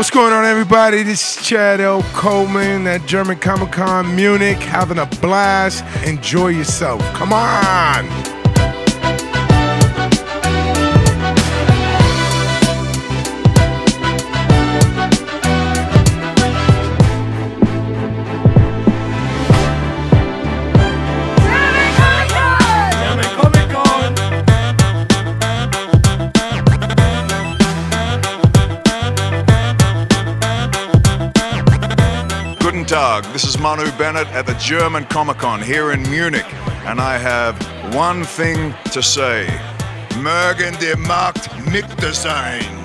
What's going on, everybody? This is Chad L. Coleman at German Comic Con Munich, having a blast. Enjoy yourself. Come on. Tag, this is Manu Bennett at the German Comic Con here in Munich, and I have one thing to say. Mögen die Markt mit sein.